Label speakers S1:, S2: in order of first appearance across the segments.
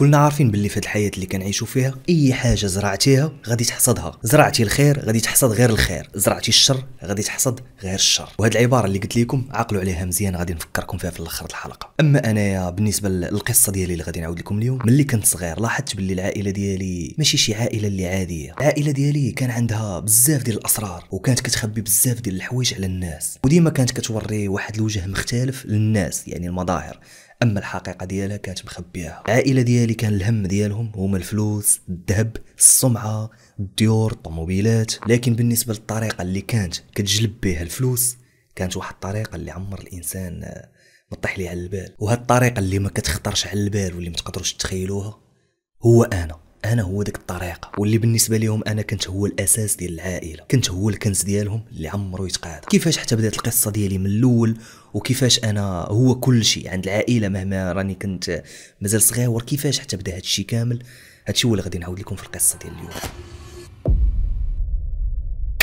S1: كلنا عارفين باللي في الحياة اللي كنعيشوا فيها أي حاجة زرعتيها غادي تحصدها. زرعتي الخير غادي تحصد غير الخير. زرعتي الشر غادي تحصد غير الشر. وهاد العبارة اللي قلت لكم عقلوا عليها مزيان غادي نفكركم فيها في الأخر الحلقة. أما انايا بالنسبة للقصة ديالي اللي غادي نعاود لكم اليوم ملي كنت صغير لاحظت باللي العائلة ديالي ماشي شي عائلة اللي عاديه العائلة ديالي كان عندها بزاف ديال الأسرار وكانت كتخبي بزاف ديال الحوايج على الناس. وديما كانت كتوري واحد الوجه مختلف للناس يعني المظاهر. أما الحقيقة ديالها كانت مخبياها. العائلة ديالي كان الهم ديالهم هما الفلوس الذهب السمعة الديور الطوموبيلات. لكن بالنسبة للطريقة اللي كانت كتجلب بها الفلوس كانت واحد الطريقة اللي عمر الإنسان آه، ما طيح على البال. وهاد الطريقة اللي ما كتخطرش على البال واللي ما تقدروش تخيلوها هو أنا. أنا هو ديك الطريقة واللي بالنسبة لهم أنا كنت هو الأساس ديال العائلة كنت هو الكنز ديالهم اللي عمرو يتقاد. كيفاش حتى بدات القصة ديالي من الأول وكيفاش أنا هو كل شيء عند العائلة مهما راني كنت مازال صغير كيفاش حتى بدا هادشي كامل هادشي هو اللي غادي نعاود لكم في القصة ديال اليوم.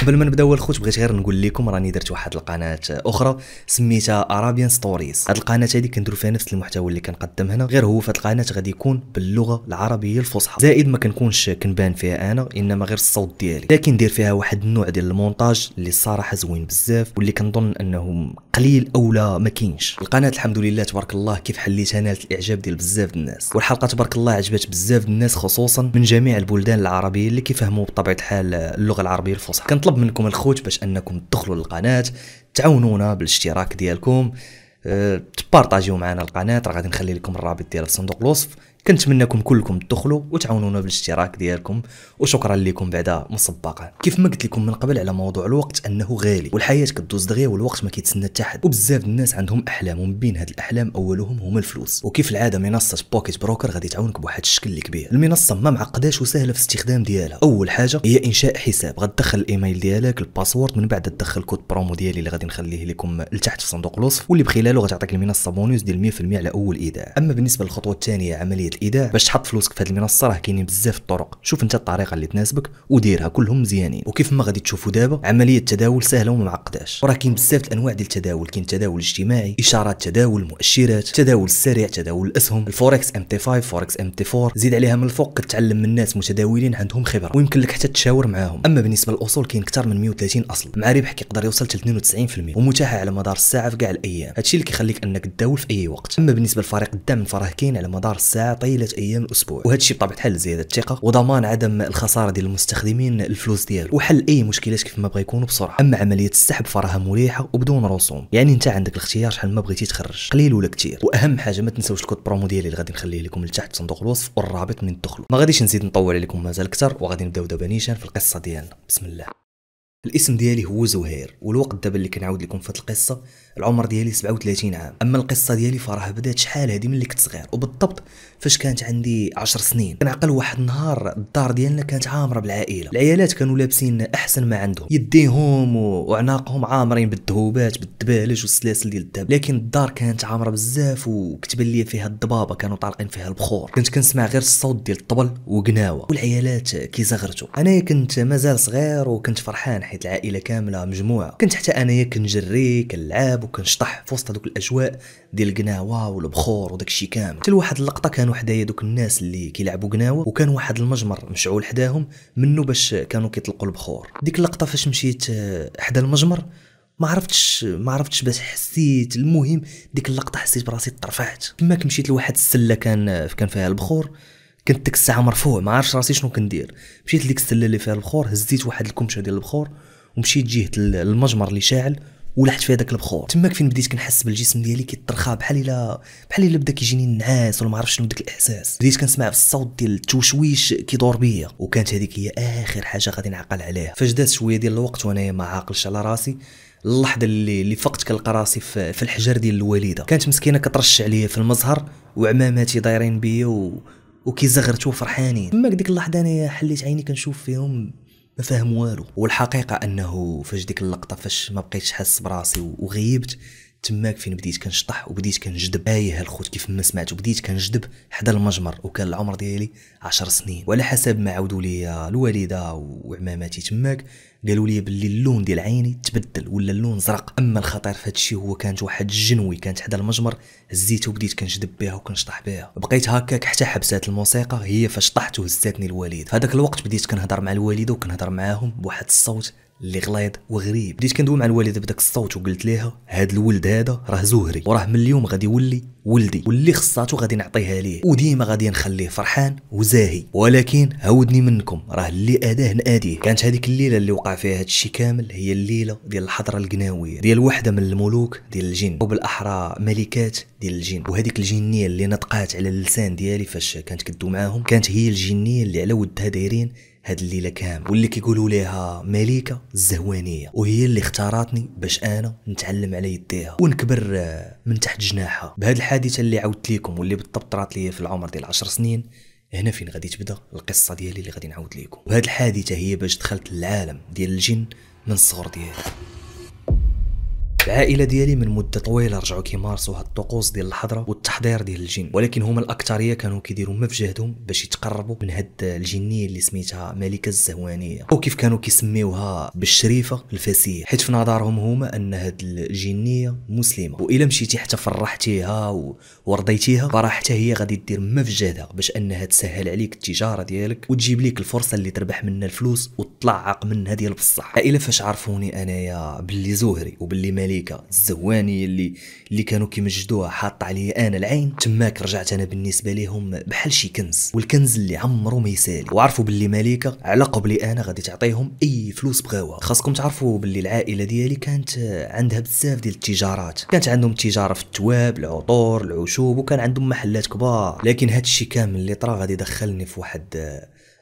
S1: قبل ما نبداو الخوت بغيت غير نقول لكم راني درت واحد القناة أخرى سميتها Arabian Stories هاد القناة هذه كندير فيها نفس المحتوى اللي كنقدم هنا. غير هو في القناة غادي يكون باللغة العربية الفصحى. زائد ما كنكونش كنبان فيها أنا إنما غير الصوت ديالي. لكن ندير فيها واحد النوع ديال المونتاج اللي الصراحه زوين بزاف واللي كنظن أنه قليل أو لا ما كاينش. القناة الحمد لله تبارك الله كيف حليتها نالت الإعجاب ديال بزاف الناس. والحلقة تبارك الله عجبت بزاف الناس خصوصا من جميع البلدان العربية اللي كيفهموا بطبيعة الحال اللغة العربية الفصحى. كنطلب منكم الخوت باش انكم تدخلوا للقناة تعاونونا بالاشتراك ديالكم أه، ت partager يو معنا القناة راه غادي نخلي لكم الرابط ديالها في صندوق الوصف. كنتمنىكم كلكم تدخلوا وتعاونونا بالاشتراك ديالكم وشكرا لكم بعدا مسبقا. كيف ما قلت لكم من قبل على موضوع الوقت أنه غالي والحياة كدوز دغيا والوقت ما كيتسنى حتى حد وبزاف الناس عندهم أحلام ومن بين هاد الأحلام أولهم هما الفلوس. وكيف العادة منصة Pocket Broker غادي تعاونك بواحد الشكل كبير. المنصة ما معقداش وسهله في الاستخدام ديالها. أول حاجة هي إنشاء حساب. غتدخل الإيميل ديالك ال password من بعد تدخل code promo ديالي اللي غادي نخليه لكم لتحت في صندوق الوصف واللي بخلاله غتعطيك المنصة بونوس ديال 100% على أول إيداع. أما بالنسبة للخطوة الثانية عملية الايداع باش تحط فلوسك في هذه المنصة راه كاينين بزاف الطرق. شوف أنت الطريقة اللي تناسبك وديرها كلهم مزيانين. وكيف ما غادي تشوفوا دابا عملية التداول سهلة وما معقداش. وراه كاين بزاف الأنواع ديال التداول. كاين التداول الاجتماعي إشارات تداول مؤشرات تداول السريع تداول الاسهم الفوركس MT5 فوركس MT4 زيد عليها من الفوق كتعلم من ناس متداولين عندهم خبرة ويمكن لك حتى تشاور معاهم. أما بالنسبة للأصول كاين أكثر من 130 أصل. مع ربح كيقدر يوصل حتى 92% ومتاحة على مدار الساعة في كاع الأيام. هادشي اللي كيخليك أنك تداول في أي وقت. أما بالنسبة لفريق الدعم فراه كاين على مدار الساعة طيلة أيام الأسبوع. وهادشي بطبيعة الحال زيادة الثقة وضمان عدم الخسارة ديال المستخدمين الفلوس ديالو. وحل أي مشكلات كيف ما بغا يكونوا بسرعة. أما عملية السحب فراها مريحة وبدون رسوم. يعني أنت عندك الاختيار شحال ما بغيتي تخرج. قليل ولا كثير وأهم حاجة ما تنساوش الكود برومو ديالي اللي غادي نخليه لكم لتحت في صندوق الوصف والرابط منين تدخلوا ما غاديش نزيد نطول عليكم مازال أكثر وغادي نبداو دابا نيشان في القصة ديالنا. بسم الله. الاسم ديالي هو زهير والوقت دابا اللي كنعاود لكم في القصة العمر ديالي 37 عام. أما القصة ديالي فراه بدات شحال هذه ملي كنت صغير وبالضبط فاش كانت عندي 10 سنين. كنعقل واحد النهار الدار ديالنا كانت عامرة بالعائلة. العيالات كانوا لابسين أحسن ما عندهم. يديهم وعناقهم عامرين بالذهوبات بالدبالج والسلاسل ديال الذهب لكن الدار كانت عامرة بزاف وكتبان لي فيها الضبابة كانوا طالقين فيها البخور. كنت كنسمع غير الصوت ديال الطبل وقناوة. والعيالات كيزغرتوا أنا كنت مازال صغير وكنت فرحان حيت العائلة كاملة مجموعة. كنت حتى أنايا كنجري كنلعب وكنشطح في وسط هذوك الأجواء ديال القناوه والبخور وداك الشيء كامل. حتى لواحد اللقطة كانوا حدايا دوك الناس اللي كيلعبوا قناوة وكان واحد المجمر مشعول حداهم منه باش كانوا كيطلقوا البخور. ديك اللقطة فاش مشيت آه، حدا المجمر ما عرفتش ما عرفتش باش حسيت المهم ديك اللقطة حسيت براسي طرفعت كما مشيت لواحد السلة كان كان فيها البخور كنت ديك الساعة مرفوع ما عرفتش راسي شنو كندير. مشيت لديك السلة اللي فيها البخور هزيت واحد الكمشه ديال البخور ومشيت جهة المجمر اللي شاعل ولحت فيها داك البخور. تماك فين بديت كنحس بالجسم ديالي كيطرخا بحال إلا بحال إلا بدا كيجيني النعاس ولا ما عرفتش شنو داك الإحساس. بديت كنسمع الصوت ديال التوشويش كيدور بيا. وكانت هذيك هي آخر حاجة غادي نعقل عليها. فاش داز شوية ديال الوقت وأنا ما عاقلش على راسي اللحظة اللي اللي فقت كنلقى راسي في, في الحجر ديال الوالده كانت مسكينة كترش عليا في المزهر وعماماتي دايرين بيا و... وكيزغرتوا فرحانين. تماك ديك اللحظة أنا حليت عيني كنشوف فيهم ما فاهم والو. والحقيقة أنه فاش ديك اللقطة فاش ما بقيتش حاس براسي وغيبت تماك فين بديت كنشطح وبديت كنجدب إيه الخوت كيف ما سمعت وبديت كنجدب حدا المجمر وكان العمر ديالي عشر سنين. وعلى حسب ما عاودوا لي الوالده وعماماتي تماك قالوا لي باللي اللون ديال عيني تبدل ولا اللون زرق. أما الخطير في هادشي هو كانت واحد الجنوي كانت حدا المجمر هزيته وبديت كنجدب بها وكنشطح بها. بقيت هكاك حتى حبسات الموسيقى هي فاش طحت وهزاتني الوالد في هذاك الوقت بديت كنهضر مع الوالده وكنهضر معاهم بواحد الصوت اللي غليظ وغريب. بديت كندوي مع الوالدة بداك الصوت وقلت ليها هاد الولد هذا راه زهري وراه من اليوم غادي يولي ولدي واللي خصاتو غادي نعطيها ليه وديما غادي نخليه فرحان وزاهي. ولكن عاودني منكم راه اللي آداه نآديه. كانت هذيك الليلة اللي وقع فيها هادشي كامل هي الليلة ديال الحضرة القناوية ديال وحدة من الملوك ديال الجن وبالأحرى ملكات ديال الجن. وهذيك الجنية اللي نطقات على اللسان ديالي فاش كانت كدو معاهم كانت هي الجنية اللي على ودها دايرين هاد الليلة كامل. واللي كيقولوا ليها ملكه الزهوانية. وهي اللي اختارتني باش أنا نتعلم على يديها. ونكبر آه، من تحت جناحها. بهاد الحادثة اللي عاودت لكم واللي بالضبط طرات لي في العمر ديال 10 سنين هنا فين غادي تبدأ القصة ديالي اللي غادي نعاود لكم وهاد الحادثة هي باش دخلت للعالم ديال الجن من الصغر ديالي. العائلة ديالي من مدة طويلة رجعوا كيمارسوا هاد الطقوس ديال الحضرة والتحضير ديال الجن. ولكن هما الأكثرية كانوا كيديروا ما في جهدهم باش يتقربوا من هاد الجنية اللي سميتها ملكه الزهوانية. أو كيف كانوا كيسميوها بالشريفة الفسيح. حيت في نظرهم هما أن هاد الجنية مسلمة. وإلا مشيتي حتى فرحتيها ورضيتيها فراه حتى هي غادي دير ما في جهدها باش أنها تسهل عليك التجارة ديالك وتجيب لك الفرصة اللي تربح منها الفلوس وتطلعق منها ديال بصح. الا فاش عرفوني أنايا باللي زهري وباللي ملك الملكه الزوانيه اللي اللي كانوا كيمجدوها حاط عليا أنا العين تماك رجعت أنا بالنسبة لهم بحال شي كنز. والكنز اللي عمرو ما يسالي. وعرفوا باللي ملكه على قبلي أنا غادي تعطيهم أي فلوس بغاوها. خاصكم تعرفوا باللي العائلة ديالي كانت عندها بزاف ديال التجارات. كانت عندهم تجارة في التواب العطور العشوب وكان عندهم محلات كبار. لكن هذا الشيء كامل اللي طرا غادي يدخلني في واحد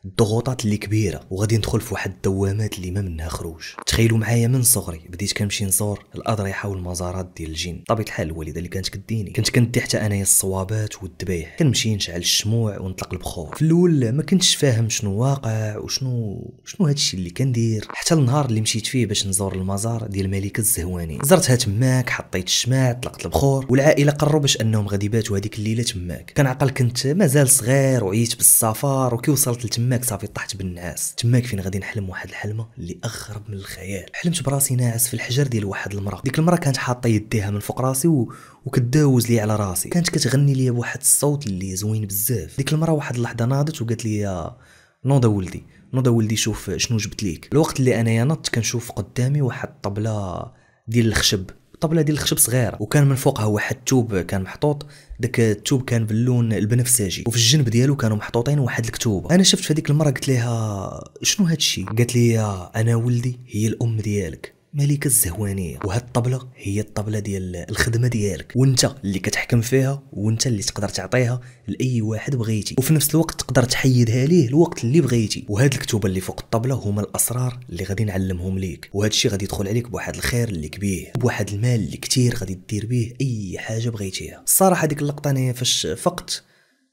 S1: الضغوطات اللي كبيرة وغادي ندخل في واحد الدوامات اللي ما منها خروج. تخيلوا معايا من صغري بديت كنمشي نزور الأضرحة والمزارات ديال الجن طبيعة الحال الوالدة اللي كانت كديني كنت كندي حتى أنايا الصوابات والذبايح. كنمشي نشعل الشموع ونطلق البخور. في الأول ما كنتش فاهم شنو واقع وشنو شنو هادشي اللي كندير. حتى النهار اللي مشيت فيه باش نزور المزار ديال الملكه الزهواني. زرتها تماك حطيت الشماع طلقت البخور والعائلة قرروا باش أنهم غادي يباتوا هذيك الليلة تماك. كنعقل كنت مازال صغير وعييت بالسفر وكي وصلت لتماك تماك صافي طحت بالنعاس تماك فين غادي نحلم واحد الحلمة اللي أغرب من الخيال. حلمت براسي ناعس في الحجر ديال واحد المرأة. ديك المرأة كانت حاطة يديها من فوق راسي و... وكداوز لي على راسي. كانت كتغني لي بواحد الصوت اللي زوين بزاف. ديك المرأة واحد اللحظة ناضت وقالت لي نوض أ ولدي نوض أ ولدي شوف شنو جبت ليك. الوقت اللي أنايا نضت كنشوف قدامي واحد الطبلة ديال الخشب. طبلة ديال الخشب صغيرة وكان من فوقها واحد التوب كان محطوط. داك التوب كان باللون البنفسجي وفي الجنب ديالو كانوا محطوطين واحد الكتوبة. أنا شفت في هذيك المرة قلت لها شنو هادشي؟ قالت لي أنا ولدي هي الأم ديالك. ملكه الزهوانيه وهاد الطبلة هي الطبلة ديال الخدمة ديالك. وانت اللي كتحكم فيها وانت اللي تقدر تعطيها لأي واحد بغيتي. وفي نفس الوقت تقدر تحيدها ليه الوقت اللي بغيتي. وهاد الكتوبة اللي فوق الطبلة هما الأسرار اللي غادي نعلمهم ليك. وهاد الشيء غادي يدخل عليك بواحد الخير اللي كبير بواحد المال اللي كتير غادي دير به أي حاجة بغيتيها. الصراحه ديك اللقطة أنا فاش فقت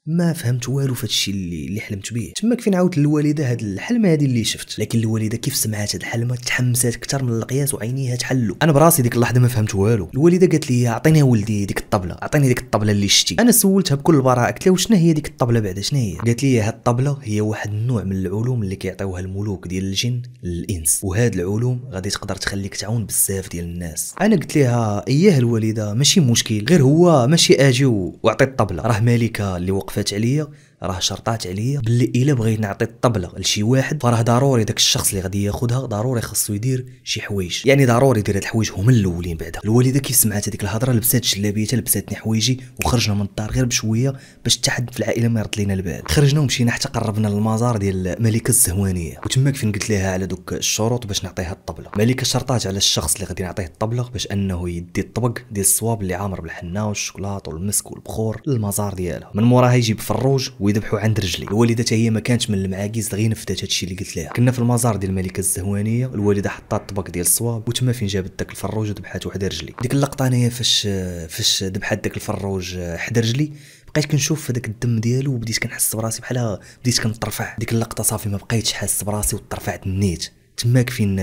S1: ما فهمت والو في هادشي اللي اللي حلمت به تماك فين عاودت للوالده هاد الحلمة هادي اللي شفت؟ لكن الوالده كيف سمعت هاد الحلمة؟ تحمست أكثر من القياس وعينيها تحلوا أنا براسي ديك اللحظة ما فهمت والو. الوالده قالت لي أعطيني ولدي ديك الطبلة. أعطيني ديك الطبلة اللي شتي. أنا سولتها بكل براءة قلت لها وشنو هي ديك الطبلة بعدا شنو هي؟ قالت لي هاد الطبلة هي واحد النوع من العلوم اللي كيعطيوها الملوك ديال الجن للإنس. وهاد العلوم غادي تقدر تخليك تعاون بزاف ديال الناس. أنا قلت لها إياه الوالده ماشي مشكل. غير هو ماشي آجي وأعطي الطبلة. راه مالكة اللي وقفات عليا. راه شرطات عليا. باللي إلا بغيت نعطي الطبلة لشي واحد فراه ضروري داك الشخص اللي غادي ياخذها ضروري خاصو يدير شي حوايج. يعني ضروري يدير هاد الحوايج هما الأولين بعدا. الوالدة كيف سمعت هذيك الهضرة؟ لبسات جلابيتها لبساتني حوايجي وخرجنا من الدار غير بشوية باش حتى في العائلة ما يرد لينا البال خرجنا ومشينا حتى قربنا للمزار ديال ملكة الزهوانية. وتماك فين قلت لها على دوك الشروط باش نعطيها الطبلة. ملكة شرطات على الشخص اللي غادي نعطيه الطبلة باش أنه يدي الطبق ديال الصواب اللي عامر بالحنه والشوكولاط والمسك والبخور للمزار ديالها. من موراها يجيب فروج ويذبحوا عند رجلي. الوالدة هي ما كانتش من المعاكيز غير نفذت هادشي اللي قلت لها. كنا في المزار ديال الملكة الزهوانية الوالدة حطات الطبق ديال الصواب وتما فين جابت داك الفروج وذبحات وحدة رجلي. ديك اللقطة انايا فاش فاش ذبحات داك الفروج حدا رجلي بقيت كنشوف هذاك الدم ديالو وبديت كنحس براسي بحال بديت كنتصرع ديك اللقطة صافي ما بقيتش حاس براسي وتصرعت نيت. تماك فين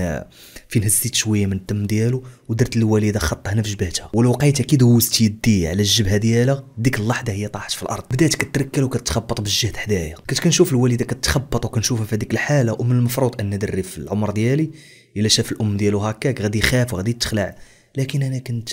S1: فين هزيت شوية من الدم ديالو ودرت الوالدة خط هنا في جبهتها. والوقيته كي دوزت يدي على الجبهة ديالها ديك اللحظة هي طاحت في الأرض. بدات كتركل وكتخبط بالجهد حدايا. كنت كنشوف الوالدة كتخبط وكنشوفها في هذيك الحالة ومن المفروض ان دري في العمر ديالي. إلا شاف الأم ديالو هكاك غادي يخاف وغادي يتخلع. لكن أنا كنت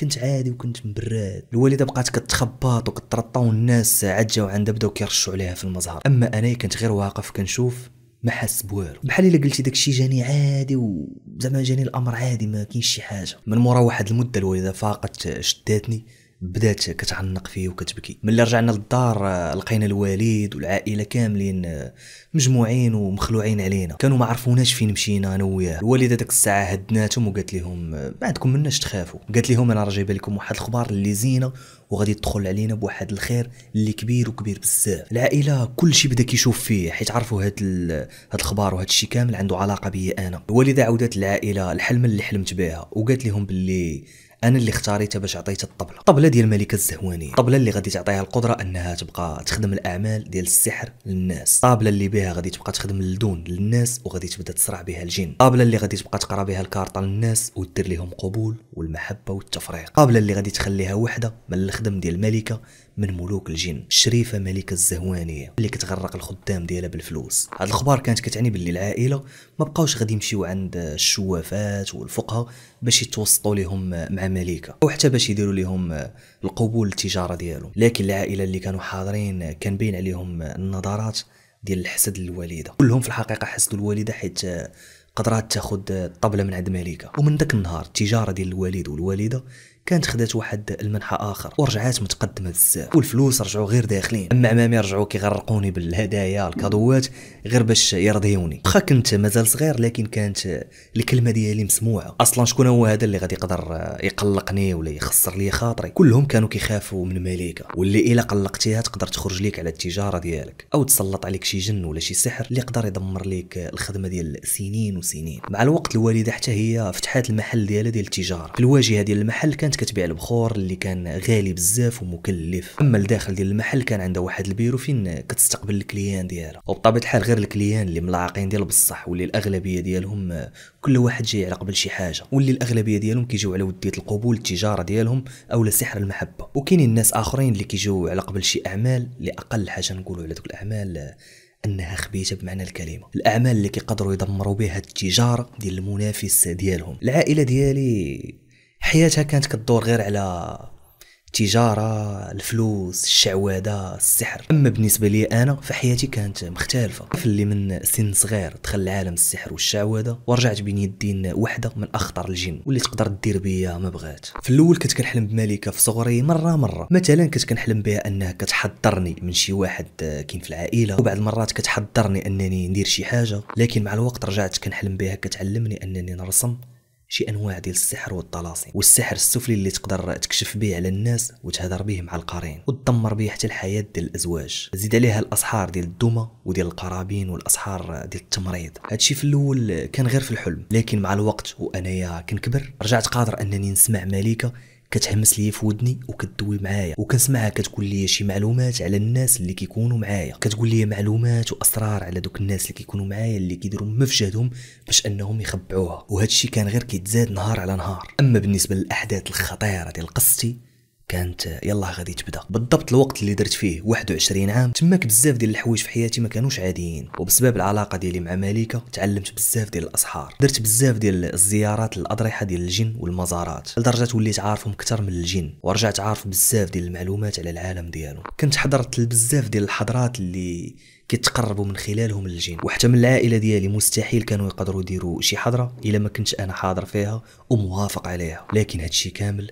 S1: كنت عادي وكنت مبراد الوالدة بقات كتخبط وكترطى والناس عاد جاو عندها بداو كيرشوا عليها في المزهر أما أنا كنت غير واقف كنشوف ما حاس بوالو بحال إلا قلتي داكشي جاني عادي وزعما جاني الأمر عادي ما كاينش شي حاجة. من مورا واحد المدة الوالدة فاقت شداتني. بدات كتعنق فيه وكتبكي. ملي رجعنا للدار آه، لقينا الوالد والعائلة كاملين آه، مجموعين ومخلوعين علينا. كانوا ما عرفوناش فين مشينا أنا وياه. الوالدة ديك الساعة هدناتهم وقالت لهم آه، ما عندكم مناش تخافوا. قالت لهم أنا راه جايبة لكم واحد الخبار اللي زينة وغادي تدخل علينا بواحد الخير اللي كبير وكبير بزاف. العائلة كل شيء بدا كيشوف فيه حيت عرفوا هاد هاد الخبار وهاد الشيء كامل عنده علاقة بيا أنا. الوالدة عاودت للعائله الحلم اللي حلمت بها وقالت لهم باللي أنا اللي اختاريتها باش عطيتها الطبلة. الطبلة ديال الملكه الزهوانية. الطبلة اللي غادي تعطيها القدرة أنها تبقى تخدم الأعمال ديال السحر للناس. الطابله اللي بها غادي تبقى تخدم اللدون للناس وغادي تبدأ تسرع بها الجن. الطابله اللي غادي تبقى تقرأ بها الكارطة للناس ودير لهم قبول والمحبة والتفريق. الطابله اللي غادي تخليها وحدة من الخدم ديال الملكه من ملوك الجن الشريفة ملكة الزهوانية اللي كتغرق الخدام ديالها بالفلوس. هاد الأخبار كانت كتعني باللي العائلة ما بقاوش غادي يمشيو عند الشوافات والفقهاء باش يتوسطوا لهم مع ملكة أو حتى باش يديروا لهم القبول التجارة ديالهم. لكن العائلة اللي كانوا حاضرين كان باين عليهم النظرات ديال الحسد للوالدة كلهم في الحقيقة حسدوا الوالدة حيت قدرات تاخذ الطبلة من عند ملكة ومن ذاك النهار التجارة ديال الوالد والوالدة كانت خدات واحد المنحى آخر ورجعات متقدمة بزاف والفلوس رجعوا غير داخلين. أما عمامي رجعوا كيغرقوني بالهدايا الـ cadeaux غير باش يرضيوني. واخا كنت مازال صغير لكن كانت الكلمة ديالي مسموعة. أصلا شكون هو هذا اللي غادي يقدر يقلقني ولا يخسر لي خاطري؟ كلهم كانوا كيخافوا من مليكة. واللي إلا قلقتيها تقدر تخرج ليك على التجارة ديالك أو تسلط عليك شي جن ولا شي سحر اللي يقدر يدمر ليك الخدمة ديال سنين وسنين. مع الوقت الوالدة حتى هي فتحات المحل ديالها ديال التجارة. في الواجهة ديال المحل كانت كانت كتبيع البخور اللي كان غالي بزاف ومكلف. أما الداخل ديال المحل كان عندها واحد البيرو فين كتستقبل ال clients ديالها. وبطبيعة الحال غير ال clients اللي ملاعقين ديال بصح واللي الأغلبية ديالهم كل واحد جاي على قبل شي حاجة. واللي الأغلبية ديالهم كيجيو على ودية القبول التجارة ديالهم أو لسحر المحبة. وكاينين الناس آخرين اللي كيجيو على قبل شي أعمال لاقل حاجة نقولوا على دوك الأعمال أنها خبيثة بمعنى الكلمة. الأعمال اللي كيقدروا يدمروا بها التجارة ديال المنافس ديالهم. العائلة ديالي حياتها كانت كدور غير على التجارة الفلوس الشعوذة السحر. أما بالنسبة لي أنا فحياتي كانت مختلفة. اللي من سن صغير دخل لعالم السحر والشعوذة ورجعت بين يدين وحدة من أخطر الجن. واللي تقدر دير بيا ما بغات في الأول كنت كنحلم بملكة في صغري مرة مرة. مثلا كنت كنحلم بها أنها كتحضرني من شي واحد كاين في العائلة. وبعض المرات كتحضرني أنني ندير شي حاجة. لكن مع الوقت رجعت كنحلم بها كتعلمني أنني نرسم. شي انواع ديال السحر والطلاسم والسحر السفلي اللي تقدر تكشف به على الناس وتهضر به مع القارين وتدمر به حتى الحياة ديال الأزواج. زيد عليها الأسحار ديال الدمى وديال القرابين والأسحار ديال التمريض. هادشي في الأول كان غير في الحلم لكن مع الوقت وأنايا كنكبر رجعت قادر أنني نسمع ملكه كتهمس لي في ودني وكدوي معايا وكنسمعها كتقول لي شي معلومات على الناس اللي كيكونوا معايا. كتقول لي معلومات وأسرار على دوك الناس اللي كيكونوا معايا اللي كيديروا جهدهم باش أنهم يخبعوها. وهذا الشيء كان غير كيتزاد نهار على نهار. أما بالنسبة للأحداث الخطيرة ديال قصتي كانت يلا غادي تبدا. بالضبط الوقت اللي درت فيه 21 عام تماك بزاف ديال الحوايج في حياتي ما كانوش عاديين. وبسبب العلاقة ديالي مع مليكه تعلمت بزاف ديال الأسحار. درت بزاف ديال الزيارات للأضرحة ديال الجن والمزارات. لدرجة وليت عارفهم أكثر من الجن ورجعت عارف بزاف ديال المعلومات على العالم ديالو. كنت حضرت بزاف ديال الحضرات اللي كيتقربوا من خلالهم للجن وحتى من العائلة ديالي مستحيل كانوا يقدروا يديروا شي حضرة إلا ما كنتش أنا حاضر فيها وموافق عليها. لكن هادشي كامل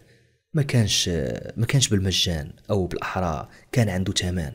S1: ما كانش ما كانش بالمجان أو بالأحرى كان عنده ثمن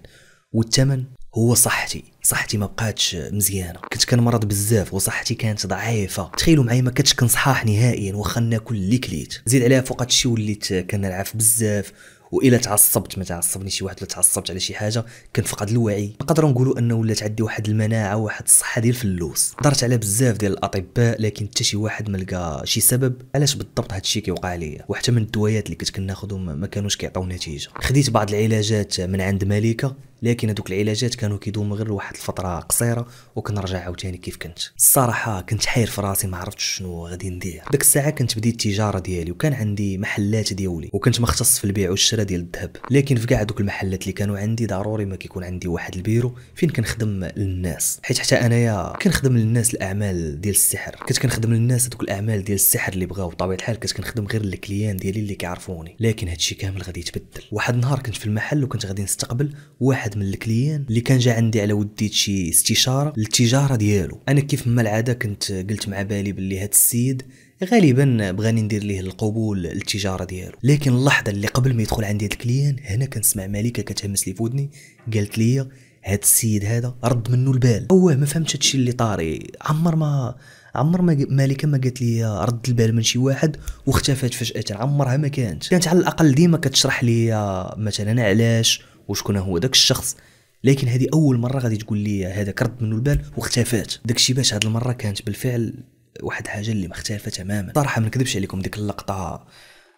S1: والثمن هو صحتي. صحتي ما بقاتش مزيانة. كنت كنمرض بزاف وصحتي كانت ضعيفة. تخيلوا معايا ما كنتش كنصحاح نهائيا واخا ناكل اللي كليت. زيد عليها فوق هادشي وليت كنلعب بزاف. وإلا تعصبت ما تعصبني شي واحد ولا تعصبت على شي حاجة كنفقد الوعي. نقدروا نقولوا أنه ولات عندي واحد المناعة واحد الصحة ديال الفلوس. درت على بزاف ديال الأطباء لكن حتى شي واحد ما لقى شي سبب. علاش بالضبط هذا الشيء كيوقع ليا؟ وحتى من الدويات اللي كنت كناخذهم ما كانوش كيعطيو نتيجة. خديت بعض العلاجات من عند مليكه لكن هذوك العلاجات كانوا كيدوموا غير واحد الفترة قصيرة وكنرجع عاوتاني كيف كنت. الصراحة كنت حاير في راسي ما عرفتش شنو غادي ندير. ديك الساعة كنت بديت التجارة ديالي وكان عندي محلات ديالي وكنت مختص في البيع والشراء ديال الذهب. لكن في كاع دوك المحلات اللي كانوا عندي ضروري ما كيكون عندي واحد البيرو فين كنخدم للناس. حيت حتى أنايا كنخدم للناس الأعمال ديال السحر. كنت كنخدم للناس هذوك الأعمال ديال السحر اللي بغاو. بطبيعة الحال كنت كنخدم غير ال clients ديالي اللي كيعرفوني. لكن هادشي كامل غادي يتبدل. واحد النهار كنت في المحل وكنت غادي نستقبل واحد من ال clients اللي كان جا عندي على ود شي استشارة للتجارة ديالو. أنا كيف ما العادة كنت قلت مع بالي باللي هاد السيد غالبا بغاني ندير ليه القبول للتجارة ديالو. لكن اللحظة اللي قبل ما يدخل عندي هاد ال client هنا كنسمع مليكة كتهمس لي في ودني قالت لي هاد السيد هذا رد منه البال. أوه ما فهمتش هادشي اللي طاري. عمر ما عمر ما مالكه ما قالت لي رد البال من شي واحد واختفت فجأة. عمرها ما كانت. كانت على الأقل ديما كتشرح لي مثلا علاش وشكون هو داك الشخص. لكن هذه أول مرة غادي تقول لي هذاك رد منه البال واختفات. داكشي باش هاد المرة كانت بالفعل واحد حاجة اللي مختلفه تماما صراحة ما نكذبش عليكم ديك اللقطة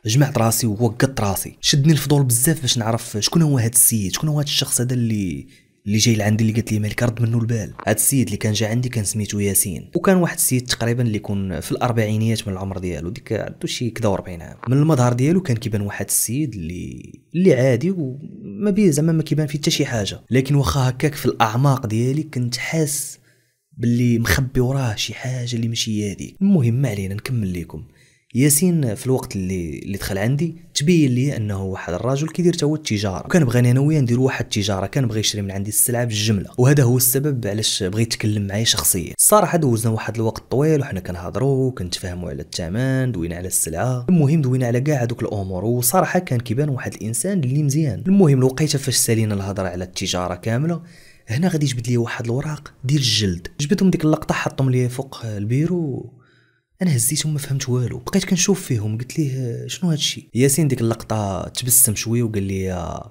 S1: جمعت راسي ووقدت راسي. شدني الفضول بزاف باش نعرف شكون هو هاد السيد شكون هو هاد الشخص هذا اللي اللي جاي لعندي اللي قالت لي مالك رد منه البال. هاد السيد اللي كان جا عندي كان سميتو ياسين. وكان واحد السيد تقريبا اللي يكون في الأربعينيات من العمر ديالو ديك عنده شي كذا 40 عام. من المظهر ديالو كان كيبان واحد السيد اللي اللي عادي وما بيه زعما ما كيبان فيه حتى شي حاجة. لكن واخا هكاك في الأعماق ديالي كنت حاس باللي مخبي وراه شي حاجة اللي ماشي هذيك. المهم ما علينا نكمل لكم ياسين في الوقت اللي اللي دخل عندي تبين لي أنه واحد الراجل كيدير تا هو التجارة. وكان بغاني أنا وياه نديرو واحد التجارة كان بغى يشري من عندي السلعة بالجملة. وهذا هو السبب علاش بغى يتكلم معايا شخصيا. الصراحه دوزنا واحد الوقت طويل وحنا كنهضروا كنتفاهموا على الثمن دوينا على السلعة. المهم دوينا على كاع هذوك الأمور وصراحة كان كيبان واحد الإنسان اللي مزيان. المهم الوقيته فاش سالينا الهضرة على التجارة كاملة هنا غادي يجبد لي واحد الوراق ديال الجلد. جبتهم ديك اللقطة حطهم لي فوق البيرو. أنا هزيتهم ما فهمت والو. بقيت كنشوف فيهم. قلت ليه شنو هادشي؟ ياسين ديك اللقطة تبسم شوية وقال لي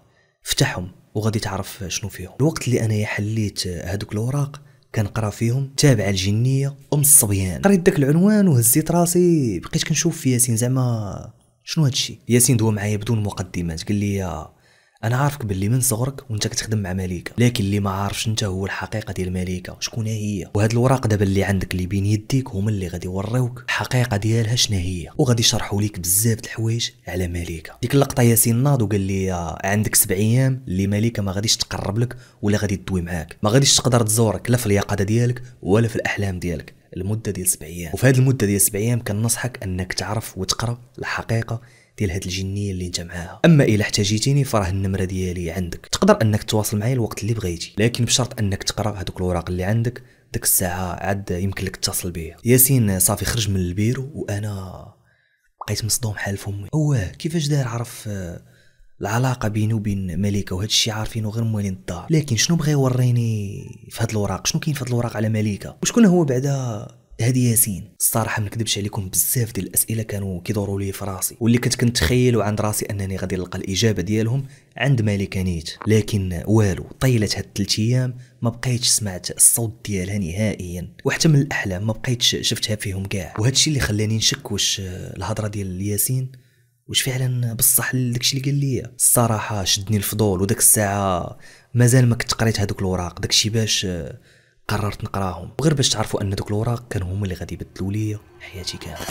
S1: فتحهم وغادي تعرف شنو فيهم. الوقت اللي انايا حليت هادوك الأوراق كنقرا فيهم تابع الجنية أم الصبيان. قريت داك العنوان وهزيت راسي. بقيت كنشوف في ياسين زعما شنو هادشي. ياسين دوا معايا بدون مقدمات. قال لي أنا عارفك باللي من صغرك وأنت كتخدم مع مليكه لكن اللي ما عارفش أنت هو الحقيقة ديال مليكه شكون هي؟ وهاد الوراق دابا اللي عندك اللي بين يديك هما اللي غادي يوريوك الحقيقة ديالها شنو هي؟ وغادي يشرحوا ليك بزاف د الحوايج على مليكه ديك اللقطة ياسين ناض وقال لي عندك سبع أيام اللي مليكه ما غاديش تقرب لك ولا غادي تدوي معاك. ما غاديش تقدر تزورك لا في اليقظة ديالك ولا في الأحلام ديالك. المدة ديال سبع أيام. وفي هذه المدة ديال سبع أيام كنصحك أنك تعرف وتقرأ الحقيقة ديال هاد الجنية اللي انت معاها أما إلا احتاجيتيني فراه النمرة ديالي عندك. تقدر أنك تواصل معايا الوقت اللي بغيتي. لكن بشرط أنك تقرأ هذوك الوراق اللي عندك ديك الساعة عاد يمكن لك تتصل بيا. ياسين صافي خرج من البيرو وأنا بقيت مصدوم حال فمي. أوه كيفاش دار عرف العلاقة بيني وبين مليكة وهذا الشيء عارفينه غير موالين الدار. لكن شنو بغى يوريني في هاد الوراق؟ شنو كاين في هاد الوراق على مليكة؟ وشكون هو بعدا؟ هادي ياسين. الصراحة ما نكذبش عليكم بزاف ديال الأسئلة كانوا كيدوروا لي في راسي. واللي كنت كنتخيل عند راسي أنني غادي نلقى الإجابة ديالهم عند مالكه نيت. لكن والو طيلت هاد الثلاث أيام ما بقيتش سمعت الصوت ديالها نهائيا. وحتى من الأحلام ما بقيتش شفتها فيهم كاع. وهذا الشيء اللي خلاني نشك واش الهضرة ديال ياسين؟ واش فعلا بصح داكشي اللي قال لي؟ الصراحة شدني الفضول وداك الساعة مازال ما كنت قريت هذوك الوراق. داكشي باش قررت نقراهم. غير باش تعرفوا أن دوك الوراق كانوا هما اللي غادي يبدلوا لي حياتي كاملة.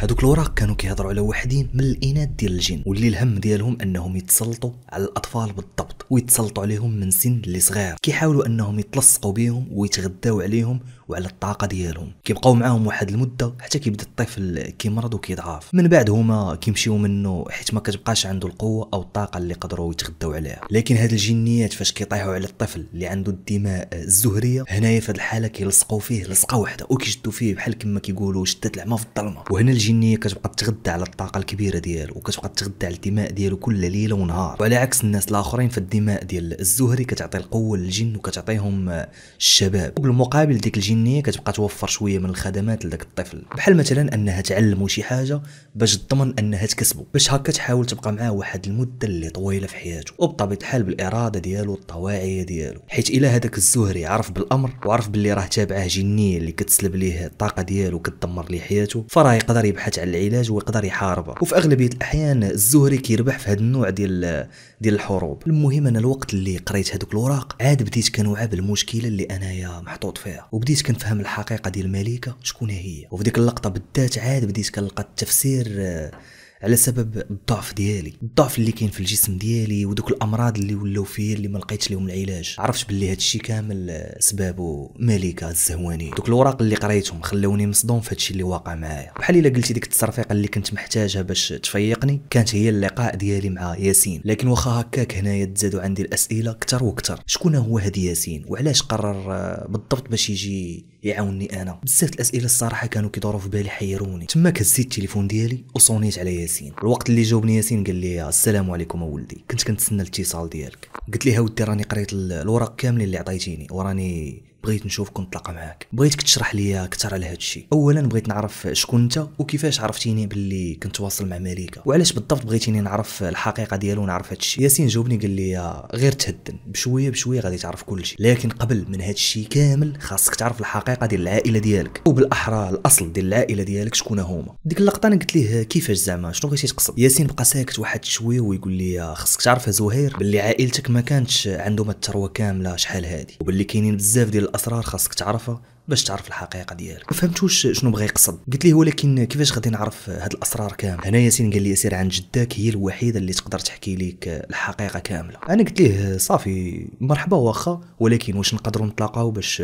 S1: هذوك الوراق كانوا كيهضروا على وحدين من الإناث ديال الجن واللي الهم ديالهم أنهم يتسلطوا على الأطفال بالضبط ويتسلطوا عليهم من سن اللي صغير. كيحاولوا أنهم يتلصقوا بهم ويتغداو عليهم وعلى الطاقة ديالهم. كيبقاو معاهم واحد المدة حتى كيبدا الطفل كيمرض وكيضعف. من بعد هما كيمشيو منه حيت ما كتبقاش عنده القوة أو الطاقة اللي قدروا يتغداو عليها. لكن هاد الجنيات فاش كيطيحوا على الطفل اللي عنده الدماء الزهرية هنايا في هاد الحالة كيلصقوا فيه لصقة واحدة وكيشدوا فيه بحال كما كيقولوا شدت العمى في الظلمة. وهنا الجنيه كتبقى تغدى على الطاقة الكبيرة ديالو وكتبقى تغدى على الدماء ديالو كل ليلة ونهار. وعلى عكس الناس الآخرين فالدماء ديال الزهري كتعطي القوة للجن وكتعطيهم الشباب. وبالمقابل ديك الجنية كتبقى توفر شوية من الخدمات لذاك الطفل. بحال مثلا أنها تعلمو شي حاجة باش تضمن أنها تكسبه. باش هكا تحاول تبقى معاه واحد المدة اللي طويلة في حياته. وبطبيعة الحال بالإرادة ديالو الطواعيه ديالو. حيت الا هذاك الزهري عرف بالأمر وعرف باللي راه تابعه جنية اللي كتسلب ليه الطاقة ديالو وكتدمر ليه حياته فراه يقدر كيبحث على العلاج ويقدر يحاربها وفي أغلبية الأحيان الزهري كيربح في هذا النوع ديال ديال الحروب. المهم أنا الوقت اللي قريت هذوك الاوراق عاد بديت كنوعى بالمشكلة اللي أنايا محطوط فيها. وبديت كنفهم الحقيقة ديال الملكة شكون هي. وفي ديك اللقطة بالذات عاد بديت كنلقى التفسير آه، على سبب الضعف ديالي. الضعف اللي كاين في الجسم ديالي ودوك الأمراض اللي ولاو فيا اللي ما لقيتش لهم العلاج عرفت باللي هادشي كامل سبابو ملكة الزهواني. دوك الاوراق اللي قريتهم خلوني مصدوم في هادشي اللي واقع معايا. بحال إلا قلتي ديك التصرفيقة اللي كنت محتاجها باش تفيقني كانت هي اللقاء ديالي مع ياسين. لكن واخا هكاك هنايا تزادوا عندي الأسئلة أكثر وأكثر شكون هو هاد ياسين؟ وعلاش قرر بالضبط باش يجي يعاوني أنا. بزاف الأسئلة الصراحة كانوا كيدوروا في بالي حيروني. تما هزيت التليفون ديالي وصونيت على ياسين. الوقت اللي جاوبني ياسين قال لي السلام عليكم اولدي كنت كنتسنى الاتصال ديالك. قلت ليه ودي راني قريت الوراق كاملين اللي عطيتيني وراني بغيت نشوفك ونتلاقى معاك. بغيتك تشرح لي أكثر على هذا الشيء اولا بغيت نعرف شكون أنت وكيفاش عرفتيني باللي كنت واصل مع مليكه وعلاش بالضبط بغيتيني نعرف الحقيقة ديالو ونعرف هذا الشيء ياسين جاوبني قال لي غير تهدن. بشوية بشوية غادي تعرف كل شيء لكن قبل من هذا الشيء كامل خاصك تعرف الحقيقة ديال العائلة ديالك. وبالأحرى الأصل ديال العائلة ديالك شكون هما. ديك اللقطة أنا قلت ليه كيفاش زعما؟ شنو بغيتي تقصد؟ ياسين بقى ساكت واحد شوية ويقول لي خاصك تعرف زهير باللي عائلتك ما كانتش عندهم الثروة كاملة شحال هادي. وباللي كاينين بزاف ديال الأسرار خاصك تعرف تعرفها باش تعرف الحقيقة ديالك. ما فهمتوش شنو بغى يقصد. قلت ليه ولكن كيفاش غادي نعرف هاد الأسرار كامل هنا ياسين قال لي سير عند جداك هي الوحيدة اللي تقدر تحكي لك الحقيقة كاملة. أنا قلت ليه صافي مرحبا واخا ولكن واش نقدروا نتلاقاو باش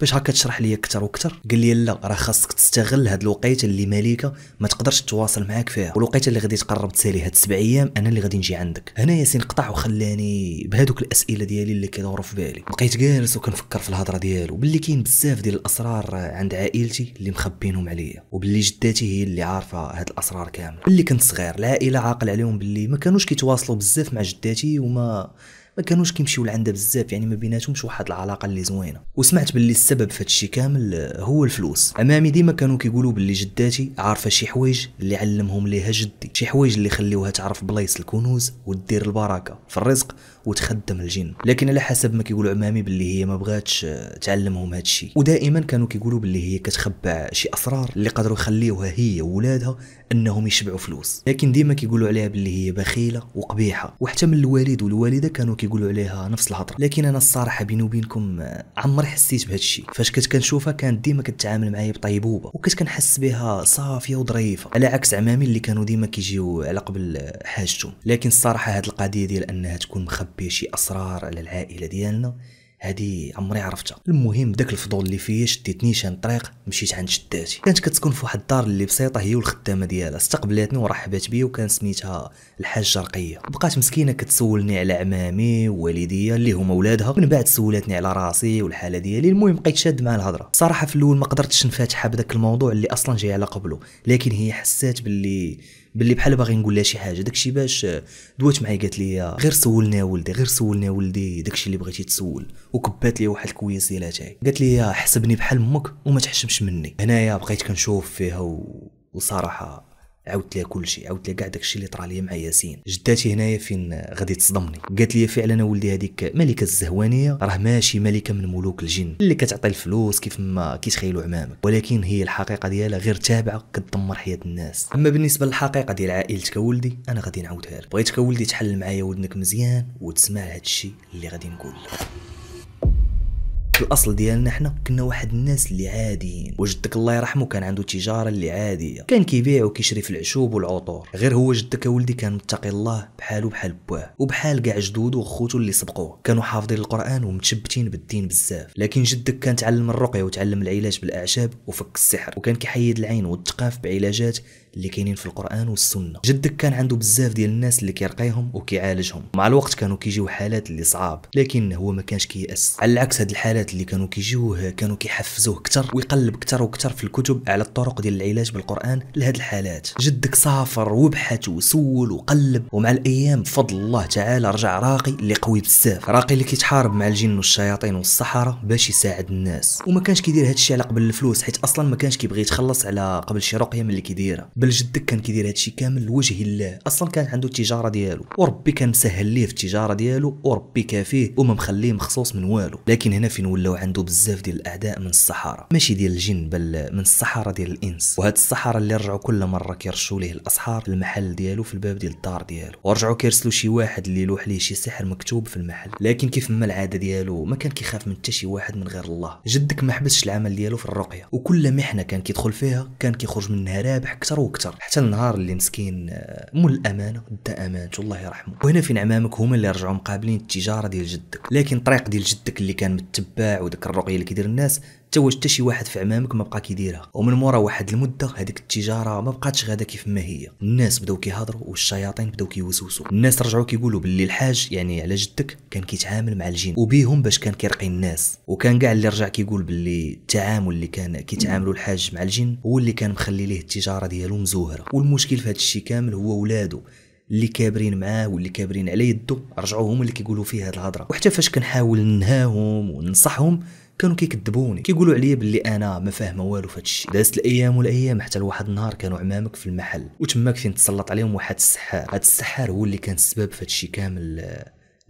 S1: باش هكا تشرح لي أكثر وأكثر قال لي لا راه خاصك تستغل هاد الوقيتة اللي مليكه ما تقدرش تواصل معاك فيها. والوقيتة اللي غادي تقرب تسالي هاد سبع أيام أنا اللي غادي نجي عندك. هنا ياسين قطع وخلاني بهذوك الأسئلة ديالي اللي كيدوروا في بالي. بقيت جالس وكنفكر في الهضرة ديالو. باللي كاين بزاف ديال الأسرار عند عائلتي اللي مخبينهم عليا. وباللي جداتي هي اللي عارفة هاد الأسرار كاملة. باللي كنت صغير العائلة عاقل عليهم باللي ما كانوش كيتواصلوا بزاف مع جداتي وما ما كانوش كيمشيو لعندها بزاف يعني ما بيناتهمش واحد العلاقة اللي زوينة. وسمعت باللي السبب في هادشي كامل آه، هو الفلوس. أمامي ديما كانوا كيقولوا باللي جداتي عارفة شي حوايج اللي علمهم ليها جدي. شي حوايج اللي خليوها تعرف بلايص الكنوز ودير البركة. في الرزق وتخدم الجن. لكن على حسب ما كيقولوا عمامي باللي هي ما بغاتش آه، تعلمهم هذا الشيء ودائما كانوا كيقولوا باللي هي كتخبع شي اسرار اللي قدروا يخليوها هي وولادها أنهم يشبعوا فلوس. لكن ديما كيقولوا عليها باللي هي بخيلة وقبيحة. وحتى من الوالد والوالدة كانوا كيقولوا عليها نفس الهضرة. لكن أنا الصراحة بيني وبينكم آه، عمري حسيت بهذا الشيء فاش كنت كنشوفها كانت ديما كتعامل معايا بطيبوبة. وكنت كنحس بها صافية وظريفة. على عكس عمامي اللي كانوا ديما كيجيو على قبل حاجتهم. لكن الصراحة هذه القضية ديال أنها تكون مخبيه شي أسرار على العائلة ديالنا. هادي عمري عرفتها. المهم داك الفضول اللي فيا شديت نيشان الطريق مشيت عند جداتي كانت كتسكن في واحد الدار اللي بسيطة هي والخدامة ديالها. استقبلتني ورحبت بيا وكان سميتها الحاجة رقيه بقات مسكينة كتسولني على عمامي ووالديا اللي هما ولادها. من بعد سولتني على راسي والحالة ديالي المهم بقيت شاد مع الهضرة. صراحة في الأول ما قدرتش نفاتحها بداك الموضوع اللي أصلا جاي على قبله. لكن هي حسات باللي باللي بحال باغي نقول لها شي حاجة داكشي باش دوات معايا قالت لي غير سولني ولدي غير سولني ولدي داكشي اللي بغيتي تسول. وكبات لي واحد الكويس ديال اتاي قالت لي حسبني بحال أمك وما تحشمش مني. هنايا بقيت كنشوف فيها و... وصراحة عاودت ليها كل شيء عاودت ليها كاع داكشي اللي طرا ليا مع ياسين. جداتي هنايا فين؟ غادي تصدمني. قالت لي فعلا ولدي هذيك مليكة الزهوانية راه ماشي ملكة من ملوك الجن. اللي كتعطي الفلوس كيف ما كيتخيلوا عمامك. ولكن هي الحقيقة ديالها غير تابعة كتدمر حياة الناس. أما بالنسبة للحقيقة ديال عائلتك ولدي أنا غادي نعاودها لك. بغيتك ولدي تحل معايا ودنك مزيان وتسمع هادشي اللي غادي نقول. لك الأصل ديالنا حنا كنا واحد الناس اللي عاديين. وجدك الله يرحمه كان عنده تجارة اللي عادية. كان كيبيع وكيشري في العشوب والعطور. غير هو جدك ولدي كان متقي الله بحالو بحال بواه. وبحال كاع جدودو وخوتو اللي سبقوه. كانوا حافظين القرآن ومتشبتين بالدين بزاف. لكن جدك كان تعلم الرقية وتعلم العلاج بالأعشاب وفك السحر. وكان كيحيد العين والتقاف بعلاجات اللي كاينين في القرآن والسنة. جدك كان عنده بزاف ديال الناس اللي كيرقيهم وكيعالجهم. مع الوقت كانوا كيجيو حالات اللي صعاب. لكن هو ما كانش كيأس. على العكس هاد الحالات اللي كانوا كيجيوه كانوا كيحفزوه أكثر ويقلب أكثر وأكثر في الكتب على الطرق ديال العلاج بالقرآن لهاد الحالات. جدك سافر وبحث وسول وقلب ومع الأيام بفضل الله تعالى رجع راقي اللي قوي بزاف. راقي اللي كيتحارب مع الجن والشياطين والسحرة باش يساعد الناس. وما كانش كيدير هادشي على قبل الفلوس حيت أصلا ما كانش كيبغي يتخلص على قبل شي رقية من اللي كيديرها. بل جدك كان كيدير هادشي كامل لوجه الله. أصلا كان عنده التجارة ديالو. وربي كان مسهل ليه في التجارة ديالو وربي كافيه وما مخليه مخصوص من والو. لكن هنا فين ولاو عنده بزاف ديال الأعداء من السحرة ماشي ديال الجن بل من السحرة ديال الإنس. وهاد السحرة اللي رجعوا كل مرة كيرشوا ليه الاسحار في المحل ديالو في الباب ديال الدار ديالو. ورجعوا كيرسلوا شي واحد اللي يلوح ليه شي سحر مكتوب في المحل. لكن كيف ما العادة ديالو ما كان كيخاف من حتى شي واحد من غير الله. جدك ما حبسش العمل ديالو في الرقية. وكل محنة كان كيدخل فيها كان كيخرج منها رابح أكثر وأكثر. حتى النهار اللي مسكين آه، مول الأمانة دا امانته الله يرحمه. وهنا فين عمامك هما اللي رجعوا مقابلين التجارة ديال جدك. لكن الطريق ديال جدك اللي كان متبع وداك الرقية اللي كيدير الناس حتى واش حتى شي واحد في عمامك ما بقى كيديرها. ومن مورا واحد المدة هذيك التجارة ما بقاتش غادا كيف ما هي. الناس بداو كيهضروا والشياطين بداو كيوسوسوا. الناس رجعوا كيقولوا باللي الحاج يعني على جدك كان كيتعامل مع الجن. وبيهم باش كان كيرقي الناس. وكان كاع اللي رجع كيقول باللي التعامل اللي كان كيتعاملوا الحاج مع الجن هو اللي كان مخلي ليه التجارة ديالو مزوهرة. والمشكل في هذا الشيء كامل هو ولادو. اللي كابرين معاه واللي كابرين على يدو. رجعوا هما اللي كيقولوا فيه هاد الهضرة. وحتى فاش كنحاول ننهاهم وننصحهم كانوا كيكذبوني. كيقولوا عليا باللي أنا ما فاهمة والو في هادشي دازت الأيام والأيام حتى لواحد النهار كانوا عمامك في المحل. وتماك فين تسلط عليهم واحد السحار. هاد السحار هو اللي كان السبب في هادشي كامل.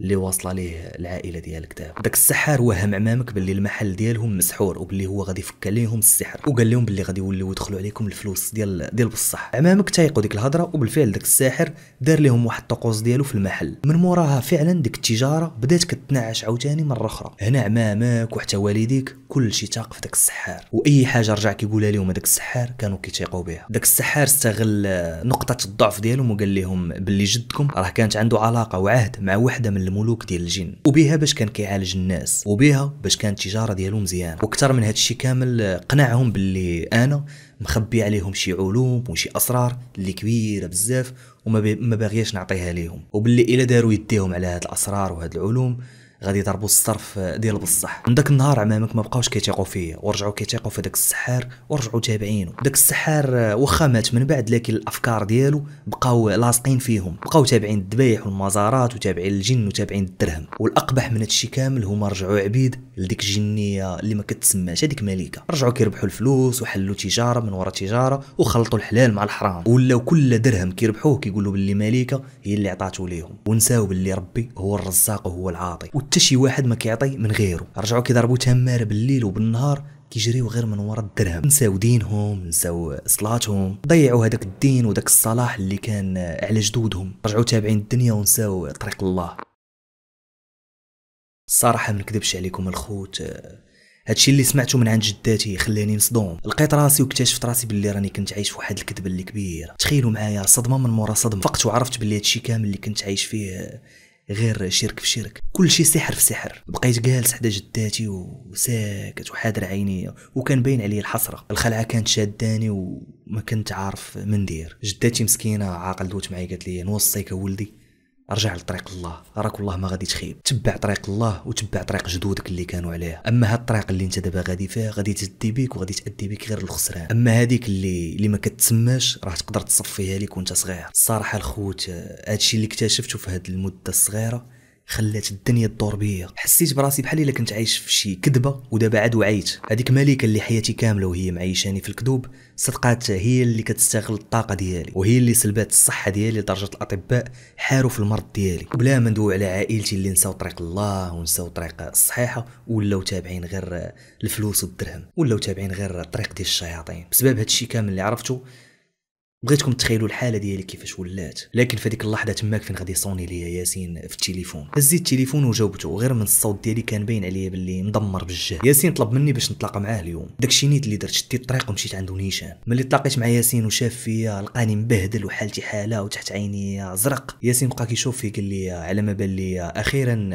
S1: اللي واصلة ليه العائلة ديالك دابا. داك السحار وهم عمامك باللي المحل ديالهم مسحور وباللي هو غادي يفك عليهم السحر. وقال لهم باللي غادي يوليو يدخلوا عليكم الفلوس ديال ديال بصح عمامك تايقوا ديك الهضرة وبالفعل داك الساحر دار لهم واحد الطقوس ديالو في المحل. من موراها فعلا ديك التجارة بدات كتنعش عاوتاني مرة أخرى. هنا عمامك وحتى والديك كل شيء تاق في داك السحار. وأي حاجة رجع كيقولها لهم هذاك السحار كانوا كيتيقوا بها. داك السحار استغل نقطة الضعف ديالهم وقال لهم باللي جدكم راه كانت عنده علاقة وعهد مع وحدة من الملوك ديال الجن وبها باش كان كيعالج الناس وبها باش كانت التجاره ديالو مزيان وأكثر من هذا الشيء كامل آه، قنعهم باللي أنا مخبي عليهم شي علوم وشي أسرار اللي كبيرة بزاف وما باغياش نعطيها ليهم. وباللي إلا داروا يديهم على هاد الأسرار وهاد العلوم غادي يضربوا الصرف ديال بصح. من داك النهار عمامك ما بقاوش كيتيقوا فيا ورجعوا كيتيقوا في داك السحار ورجعوا تابعينه داك السحار واخا مات من بعد لكن الأفكار ديالو بقاو لاصقين فيهم. بقاو تابعين الذبايح والمزارات وتابعين الجن وتابعين الدرهم. والأقبح من هادشي كامل هما رجعوا عبيد لديك الجنية اللي ما كتسماش هذيك ملكه رجعوا كيربحوا الفلوس وحلوا تجارة من وراء تجارة وخلطوا الحلال مع الحرام. ولاو كل درهم كيربحوه كيقولوا باللي ملكه هي اللي عطاتو ليهم. ونساو باللي ربي هو الرزاق وهو العاطي. وحتى شي واحد ما كيعطي من غيره. رجعوا كيضربوا تماره بالليل وبالنهار كيجريو غير من ورا الدرهم. نساو دينهم نساو صلاتهم. ضيعوا هذاك الدين وداك الصلاح اللي كان على جدودهم. رجعوا تابعين الدنيا ونساو طريق الله. الصراحه ما نكذبش عليكم الخوت. هادشي اللي سمعته من عند جداتي خلاني نصدوم لقيت راسي واكتشفت راسي باللي راني كنت عايش في واحد الكذبة اللي كبيرة. تخيلوا معايا صدمة من مورا صدمة. فقت وعرفت باللي هادشي كامل اللي كنت عايش فيه غير شرك في شرك. كل شيء سحر في سحر. بقيت جالس حدا جداتي وساكت وحاضر عيني وكان باين عليا الحسرة. الخلعة كانت شاداني وما كنت عارف من ندير جداتي مسكينة عاقل دوت معايا قالت لي نوصيك ولدي. ارجع لطريق الله. راك والله ما غادي تخيب تبع طريق الله وتبع طريق جدودك اللي كانوا عليه أما هاد الطريق اللي انت دابا غادي فيها غادي تدي بيك وغادي تأدي بيك غير الخسران. أما هذيك اللي اللي ما كتسماش راه تقدر تصفيها ليك وانت صغير. الصراحه الخوت هادشي اللي اكتشفته في هاد المدة الصغيرة خلات الدنيا تدور بيا. حسيت براسي بحال إلا كنت عايش في شي كذبة ودابا عاد وعيت. هذيك ملكة اللي حياتي كاملة وهي معيشاني في الكذوب صدقات هي اللي كتستغل الطاقة ديالي وهي اللي سلبات الصحة ديالي لدرجة الأطباء حاروا في المرض ديالي. بلا ما ندوي على عائلتي اللي نساو طريق الله ونساو طريق الصحيحة ولاو تابعين غير الفلوس والدرهم ولاو تابعين غير الطريق ديال الشياطين. بسبب هادشي كامل اللي عرفته بغيتكم تخيلوا الحالة ديالي كيفاش ولات. لكن في هذيك اللحظة تماك فين غادي يصوني ليا ياسين في التليفون. هزيت التليفون وجاوبته وغير من الصوت ديالي كان باين عليا باللي مدمر بالجهد ياسين طلب مني باش نتلاقى معاه اليوم. داكشي نيت اللي درت شديت الطريق ومشيت عنده نيشان. ملي تلاقيت مع ياسين وشاف فيا لقاني مبهدل وحالتي حالة وتحت عيني زرق. ياسين بقى كيشوف في قال لي على ما بان لي أخيرا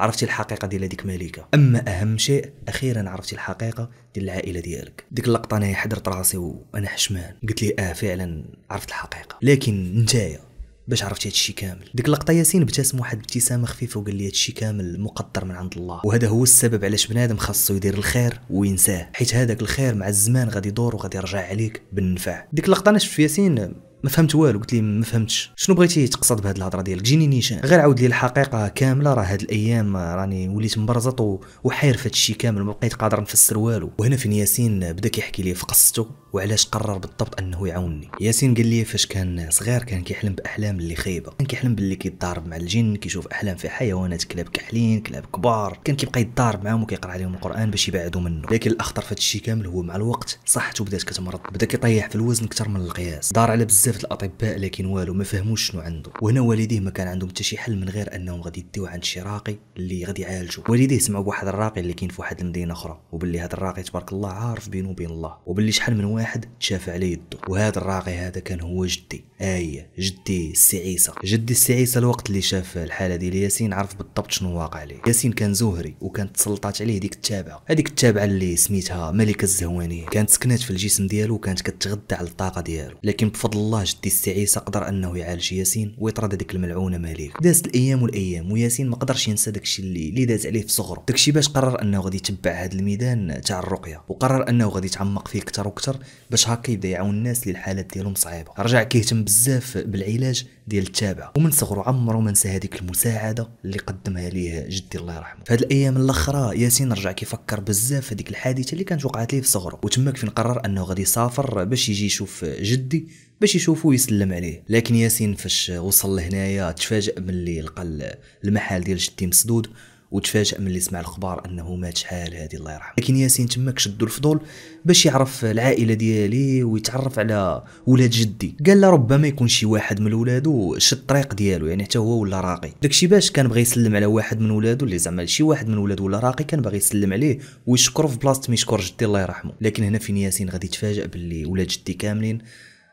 S1: عرفتي الحقيقة ديال هذيك مليكه أما أهم شيء أخيرا عرفتي الحقيقة ديال العائلة ديالك. ديك اللقطة أنا حضرت راسي وأنا حشمان. قلت لي آه فعلا عرفت الحقيقة. لكن نتايا باش عرفتي هادشي كامل. ديك اللقطة ياسين ابتسم واحد ابتسامه خفيفة وقال لي هادشي كامل مقدر من عند الله. وهذا هو السبب علاش بنادم خاصو يدير الخير وينساه. حيت هذاك الخير مع الزمان غادي يدور وغادي يرجع عليك بالنفع. ديك اللقطة أنا شفت ياسين ما فهمت والو قلت ليه ما فهمتش. شنو بغيتي تقصد بهاد الهضرة ديالك جيني نيشان؟ غير عاود لي الحقيقة كاملة راه هاد الأيام راني وليت مبرزط و- وحاير في هاد الشيء كامل ما بقيت قادر نفسر والو. وهنا فين ياسين بدا كيحكي لي في قصته. وعلاش قرر بالضبط أنه يعاونني. ياسين قال لي فاش كان صغير كان كيحلم بأحلام اللي خايبة. كان كيحلم باللي كيتضارب مع الجن كيشوف أحلام في حيوانات كلاب كحلين كلاب كبار. كان كيبقى يتضارب معاهم وكيقرأ عليهم القرآن باش يبعدوا منه. لكن الأخطر في هاد الشيء كامل هو مع الوقت صحته بدات كتمرض بدأ كيطيح في الوزن أكثر من القياس. دار على بزاف الأطباء لكن والو ما فهموش شنو عنده. وهنا والديه ما كان عندهم حتى شي حل من غير أنهم غادي يديوه عند شي راقي اللي غادي يعالجو. والديه سمعوا بواحد الراقي اللي كاين في واحد المدينة أخرى. وباللي هذا الراقي تبارك الله عارف بينه وبين الله. وباللي شحال من واحد تشافى على يده وهذا الراقي هذا كان هو جدي. اي جدي السي عيسى جدي السي عيسى الوقت اللي شاف الحالة ديال ياسين عرف بالضبط شنو واقع عليه. ياسين كان زهري وكانت تسلطات عليه ديك التابعة. هذيك التابعة اللي سميتها ملكه الزهوانيه كانت سكنات في الجسم ديالو وكانت كتغذى على الطاقة ديالو. لكن بفضل الله جدي السي عيسى قدر أنه يعالج ياسين ويطرد هذيك الملعونة مالك دازت الأيام والأيام وياسين ما قدرش ينسى داكشي اللي اللي داز عليه في صغره. داكشي باش قرر أنه غادي يتبع هذا الميدان تاع الرقية. وقرر أنه غادي يتعمق فيه أكثر وأكثر باش هكا يبدا يعاون الناس اللي الحالات ديالهم صعيبة. رجع كيهتم بزاف بالعلاج ديال التابعه ومن صغره عمره ما نسى هذيك المساعدة اللي قدمها ليه جدي الله يرحمه. في هذه الأيام الأخرى ياسين رجع كيفكر بزاف في هذيك الحادثة اللي كانت وقعت ليه في صغره. وتماك فين قرر أنه غادي يسافر باش يجي يشوف جدي باش يشوفو ويسلم عليه. لكن ياسين فاش وصل لهنايا تفاجأ ملي لقى ال- المحل ديال جدي مسدود. وتفاجأ ملي سمع الخبار أنه مات شحال هادي الله يرحمه. لكن ياسين تماك شدو الفضول باش يعرف العائلة ديالي ويتعرف على ولاد جدي. قال له ربما يكون شي واحد من ولادو شد الطريق ديالو يعني حتى هو ولا راقي. داكشي باش كان بغى يسلم على واحد من ولادو اللي زعما شي واحد من ولادو ولا راقي كان باغي يسلم عليه ويشكره في بلاصة ما يشكر جدي الله يرحمه. لكن هنا فين ياسين غادي يتفاجأ باللي ولاد جدي كاملين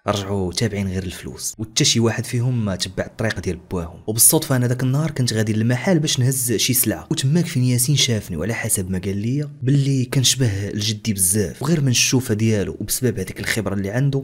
S1: رجعوا تابعين غير الفلوس وحتى شي واحد فيهم ما تبع الطريق ديال بواهم. وبالصدفة أنا ذاك النهار كنت غادي للمحل باش نهز شي سلعة وتماك فين ياسين شافني وعلى حسب ما قال لي باللي كنشبه لجدي بزاف. وغير من الشوفة ديالو وبسبب هذيك الخبرة اللي عنده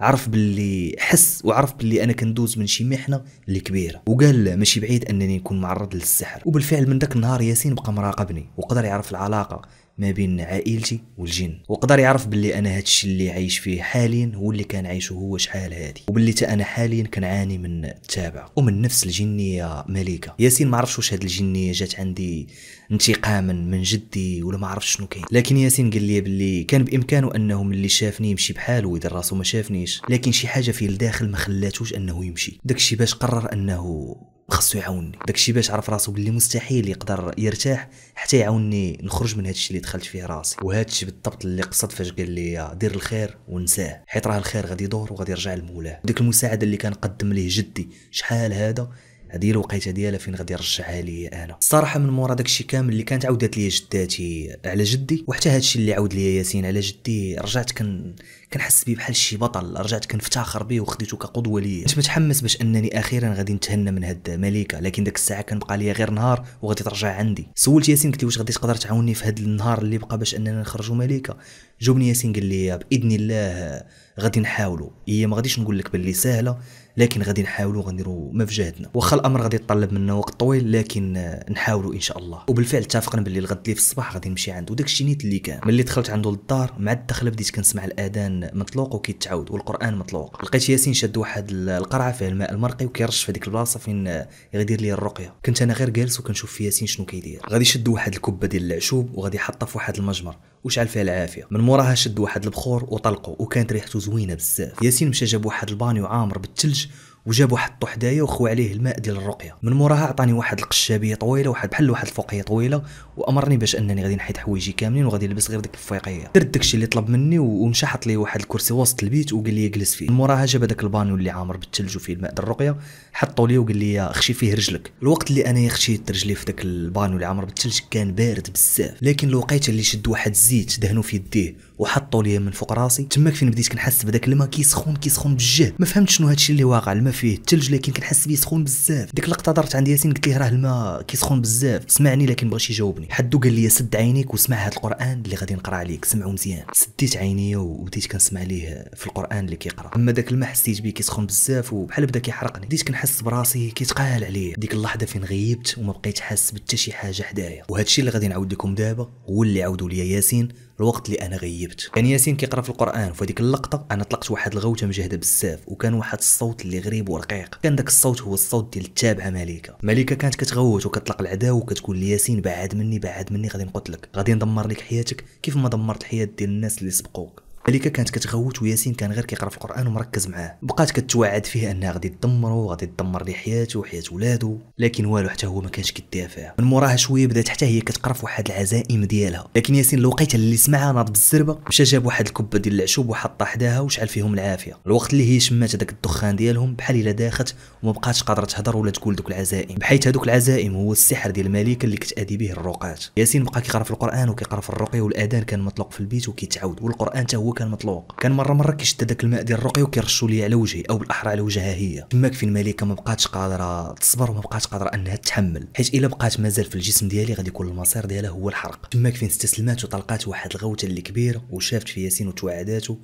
S1: عرف باللي حس وعرف باللي أنا كندوز من شي محنة اللي كبيره وقال ماشي بعيد أنني نكون معرض للسحر. وبالفعل من ذاك النهار ياسين بقى مراقبني وقدر يعرف العلاقة. ما بين عائلتي والجن. وقدر يعرف باللي أنا هادشي اللي عايش فيه حاليا هو اللي كان عايشه هو شحال هادي. وباللي تا أنا حاليا كنعاني من التابع ومن نفس الجنية مليكة. ياسين ما عرفش واش هاد الجنية جات عندي انتقاما من جدي ولا ما عرفش شنو كاين. لكن ياسين قال لي باللي كان بإمكانه أنه ملي شافني يمشي بحاله ويدير راسو ما شافنيش. لكن شي حاجة في الداخل ما خلاتوش أنه يمشي. داكشي باش قرر أنه خاصو يعاونني. داكشي باش عرف راسو باللي مستحيل يقدر يرتاح حتى يعاونني نخرج من هادشي اللي دخلت فيه راسي. وهادشي بالضبط اللي قصد فاش قال لي دير الخير ونساه. حيت راه الخير غادي يدور وغادي يرجع لمولاه. ديك المساعدة اللي كان قدم ليه جدي شحال هذا؟ هذه الوقيتة ديالها فين غادي يرجعها لي أنا. الصراحة من مورا داكشي كامل اللي كانت عاودات لي جداتي على جدي وحتى هادشي اللي عاود لي ياسين على جدي رجعت كن كنحس بيه بحال شي بطل رجعت كنفتخر بيه وخديته كقدوة ليا. كنت متحمس باش أنني أخيرا غادي نتهنى من هاد مليكة لكن داك الساعة كان بقى ليا غير نهار وغادي ترجع عندي. سولت ياسين قلت له واش غادي تقدر تعاوني في هاد النهار اللي بقى باش أننا نخرجوا مليكة؟ جاوبني ياسين قال لي بإذن الله غادي نحاولوا هي ما غاديش نقول لك باللي سهلة لكن غادي نحاولوا غنديروا ما في جهدنا واخا الأمر غادي يتطلب منا وقت طويل لكن نحاولوا إن شاء الله. وبالفعل اتفقنا باللي الغد اللي في الصباح غادي نمشي عنده وداك الشيء نيت اللي كان. ملي دخلت عنده للدار مع الدخلة بديت كنسمع الآذان مطلوق وكيتعاود والقرآن مطلوق. لقيت ياسين شاد واحد ال- القرعة فيها الماء المرقي وكيرش في هذيك البلاصة فين آه، غيدير لي الرقية. كنت أنا غير جالس وكنشوف في ياسين شنو كيدير. غادي يشد واحد الكبه ديال العشوب وغادي يحطها في واحد المجمر وشعل فيها العافية. من موراها شد واحد البخور وطلقه وكانت ريحته زوينة بزاف. ياسين مشى جاب واحد البانيو عامر بالثلج وجاب واحد الطو حدايا وخوى عليه الماء ديال الرقية. من موراها عطاني واحد القشابية طويلة واحد بحال واحد الفوقية طويلة وأمرني باش أنني غادي نحيد حوايجي كاملين وغادي نلبس غير ديك الفوقية. درت داكشي اللي طلب مني ومشى حط لي واحد الكرسي وسط البيت وقال لي جلس فيه. من موراها جاب هذاك البانيو اللي عامر بالثلج وفيه الماء ديال الرقية حطوا لي وقال لي خشي فيه رجلك. الوقت اللي أنا خشيت رجلي في داك البانيو اللي عامر بالثلج كان بارد بزاف لكن الوقيته اللي شد واحد الزيت دهنو في يديه وحطوا لي من فوق راسي. تماك فين بديت كنحس بداك الماء كيسخون كيسخون بالجهد ما فهمتش شنو هادشي اللي واقع الماء فيه الثلج لكن كنحس بيه سخون بزاف. ديك اللقطة دارت عند ياسين قلت ليه راه الماء كيسخون بزاف. سمعني لكن بغاش يجاوبني. حدو قال لي سد عينيك وسمع هاد القرآن اللي غادي نقرأ عليك. سمعو مزيان. سديت عينيا وبديت كنسمع ليه في القرآن اللي كيقرأ. أما داك الماء حسيت بيه كيسخن بزاف وبحال بدا كيحرقني. بديت كنحس براسي كيتقال عليا ديك اللحظة فين غيبت وما بقيت حاس بحتى شي حاجة حدايا. وهادشي اللي غادي نعاود لكم دابا هو اللي عاودوا ليا ياسين. الوقت اللي أنا غيبت. كان ياسين كيقرأ في القرآن وفي هذيك اللقطة أنا طلقت واحد الغوتة مجهدة بزاف وكان واحد الصوت اللي غريب ورقيق. كان داك الصوت هو الصوت ديال التابعة مليكة. مليكة كانت كتغوت وكتطلق العداو وكتقول لي ياسين بعد مني بعد مني غادي نقتلك. غادي ندمر لك حياتك كيف ما دمرت الحياة ديال الناس اللي سبقوك. مليكة كانت كتغوت وياسين كان غير كيقرأ في القرآن ومركز معاه. بقات كتوعد فيه أنها غادي تدمرو غادي تدمر ليه حياته وحياة ولادو لكن والو حتى هو ما كانش كيدافع. من موراها شوية بدات حتى هي كتقرأ في واحد العزائم ديالها. لكن ياسين الوقيته اللي سمعها ناض بالزربة مشى جاب واحد الكبة ديال العشوب وحطها حداها وشعل فيهم العافية. الوقت اللي هي شمات هذاك الدخان ديالهم بحال إلا داخت وما بقاتش قادرة تهضر ولا تقول دوك العزائم. بحيث هذوك العزائم هو السحر ديال الملكه اللي كتادي به الرقات ياسين بقى كيقرأ في القرآن وكيقرأ في الرقية والآذان كان مطلوق في البيت وكيتعاود والقرآن حتى هو كان مطلوق. كان مرة مرة كيشد داك الماء ديال الرقيه وكيرشوا ليه على وجهي أو بالاحرى على وجهها هي. تماك فين الملكه ما بقاتش قادرة تصبر وما بقاتش قادرة أنها تتحمل حيت إلا بقات مازال في الجسم ديالي غادي يكون المصير ديالها هو الحرق. تماك فين استسلمات وطلقات واحد الغوتة اللي كبيرة وشافت في ياسين وتوعداتو.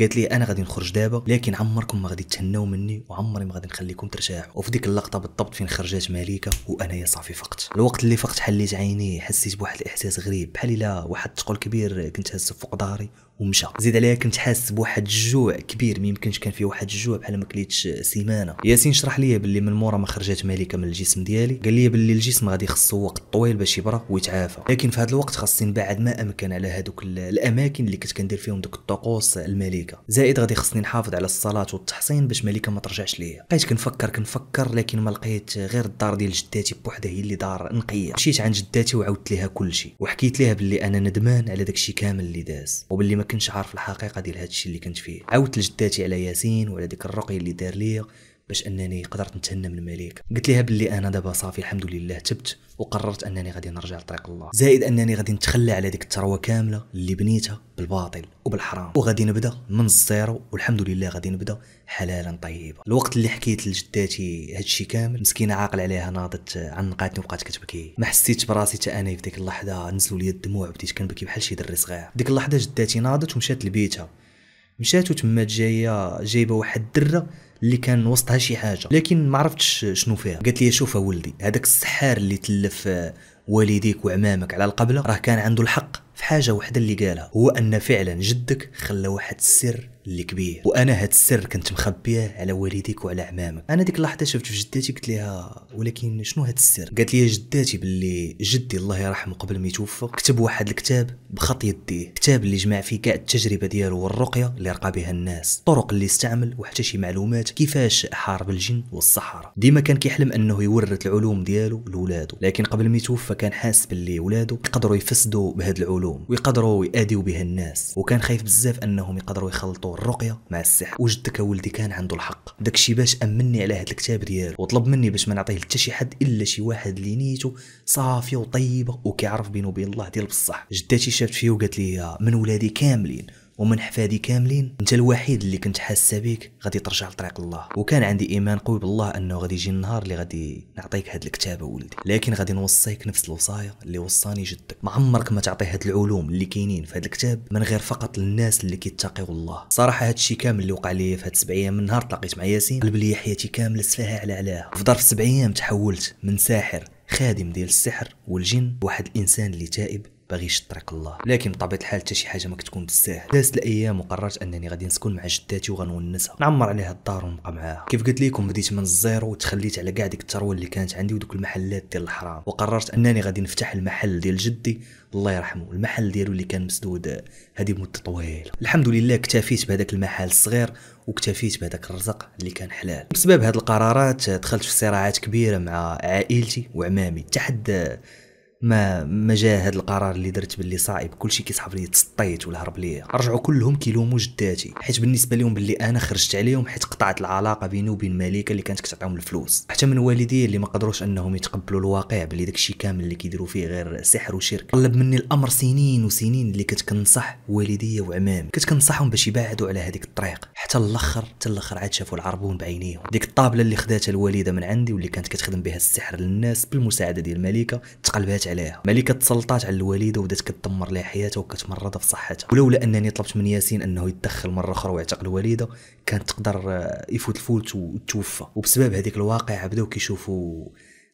S1: قالت لي أنا غادي نخرج دابا لكن عمركم ما غادي تهناو مني وعمري ما غادي نخليكم ترتاحوا وفي ديك اللقطة بالضبط فين خرجات مليكه وأنا يا صافي فقت. الوقت اللي فقت حليت عيني حسيت بواحد الإحساس غريب. بحال إلا واحد الثقل كبير كنت هز فوق ظهري ومشى. زيد عليها كنت حاسس بواحد الجوع كبير ما يمكنش كان فيه واحد الجوع بحال ما كليتش سيمانة. ياسين شرح لي باللي من مورا ما خرجات ملكه من الجسم ديالي. قال لي باللي الجسم غادي يخصو وقت طويل باش يبرى ويتعافى. لكن في هذا الوقت خاصني نبعد ما أمكن على هذوك الأماكن اللي كنت كندير فيهم دوك الطقوس الملكه زائد غادي خصني نحافظ على الصلاة والتحصين باش ملكه ما ترجعش ليا. بقيت كنفكر كنفكر لكن ما لقيت غير الدار ديال جداتي بوحدها هي اللي دار نقية. مشيت عند جداتي وعاودت ليها كل شيء. وحكيت ليها باللي أنا ندمان على داكشي كامل اللي داز وباللي ما كنتش عارف الحقيقة ديال هادشي اللي كنت فيه. عاودت لجداتي على ياسين وعلى ديك الرقية اللي دار ليا. باش أنني قدرت نتهنى من مليكة. قلت لها باللي أنا دابا صافي الحمد لله تبت وقررت أنني غادي نرجع لطريق الله. زائد أنني غادي نتخلى على ديك الثروة كاملة اللي بنيتها بالباطل وبالحرام. وغادي نبدأ من ال zéro والحمد لله غادي نبدأ حلالا طيبه الوقت اللي حكيت لجداتي هادشي كامل مسكينة عاقل عليها ناضت عنقاتني وبقات كتبكي. ما حسيتش براسي حتى أنا في ديك اللحظة نزلوا لي الدموع بديت كنبكي بحال شي دري صغير. ديك اللحظة جداتي ناضت ومشات لبيتها. مشات وتمات جاية جايبة واحد الدرة اللي كان وسطها شي حاجة. لكن ما عرفتش شنو فيها. قالت لي شوف ولدي. هذاك السحار اللي تلف والديك وعمامك على القبلة راه كان عنده الحق في حاجة وحدة اللي قالها هو أن فعلا جدك خلى واحد السر اللي كبير وأنا هاد السر كنت مخبيه على والديك وعلى عمامك. أنا ديك اللحظة شفت في جداتي قلت لها ولكن شنو هاد السر؟ قالت لي جداتي باللي جدي الله يرحمه قبل ما يتوفى كتب واحد الكتاب بخط يديه. كتاب اللي جمع فيه كاع التجربة ديالو والرقية اللي رقى بها الناس. الطرق اللي استعمل وحتى شي معلومات كيفاش حارب الجن والصحراء. ديما كان كيحلم أنه يورث العلوم ديالو لولادو لكن قبل ما يتوفى كان حاس باللي ولادو يقدروا يفسدوا بهاد العلوم ويقدروا يآديوا بها الناس. وكان خايف بزاف أنهم يقدروا يخلطوا الرقية مع السحر. وجدك ولدي كان عنده الحق. داكشي باش أمني على هاد الكتاب ديالو. وطلب مني باش ما نعطيه حتى شي حد إلا شي واحد اللي نيته صافيه وطيبة وكيعرف بينه وبين الله ديال بصح. جداتي شافت فيه وقالت لي من ولادي كاملين. ومن حفادي كاملين. أنت الوحيد اللي كنت حاسة بيك. غادي ترجع لطريق الله. وكان عندي إيمان قوي بالله أنه غادي يجي النهار اللي غادي نعطيك هاد الكتاب ولدي. لكن غادي نوصيك نفس الوصايه اللي وصاني جدك. ما عمرك ما تعطي هاد العلوم اللي كاينين في هاد الكتاب من غير فقط للناس اللي كيتقيو الله. صراحة هاد الشيء كامل اللي وقع لي في هاد سبع أيام من نهار تلاقيت مع ياسين. قلب لي حياتي كامله سفاها على علاها في ظرف سبع أيام تحولت من ساحر خادم ديال السحر والجن واحد الإنسان اللي تائب. باغي يشد طريق الله. لكن بطبيعة الحال حتى شي حاجة ما كتكون بالساهل دازت الأيام وقررت أنني غادي نسكن مع جداتي وغنونسها. نعمر عليها الدار ونبقى معاها. كيف قلت لكم بديت من ال zéro وتخليت على كاع ديك الثروه اللي كانت عندي ودوك المحلات ديال الحرام. وقررت أنني غادي نفتح المحل ديال جدي. الله يرحمه. المحل ديالو اللي كان مسدود هذه مده طويلة. الحمد لله اكتفيت بهذاك المحل الصغير واكتفيت بهذاك الرزق اللي كان حلال. بسبب هذه القرارات دخلت في صراعات كبيرة مع عائلتي وعمامي. تا حد ما عجبو هذا القرار اللي درت باللي صعيب كلشي كيسحب لي تسطيت ولا هرب ليا رجعوا كلهم كيلوموا جداتي. حيت بالنسبة لهم باللي أنا خرجت عليهم حيت قطعت العلاقة بيني وبين مليكة اللي كانت كتعطيهم الفلوس. حتى من والدي اللي ما قدروش أنهم يتقبلوا الواقع باللي داكشي كامل اللي كيديروا فيه غير سحر وشرك. طلب مني الأمر سنين وسنين اللي كنت كنصح والدي وعمامي. كنت كنصحهم باش يبعدوا على هذيك الطريق. حتى الأخر حتى الأخر عاد شافوا العربون بعينيهم. ديك الطابلة اللي خداتها الوالدة من عندي واللي كانت كتخدم بها السحر للناس بالمساعدة ديال مليكة تقلبات عليها. مليكه تسلطات على الوالدة وبدات كتدمر لها حياتها وكتمرضها في صحتها. ولولا أنني طلبت من ياسين أنه يتدخل مرة أخرى ويعتق الوالدة كانت تقدر آه، يفوت الفوت وتوفى. وبسبب هذيك الواقعة بداو كيشوفوا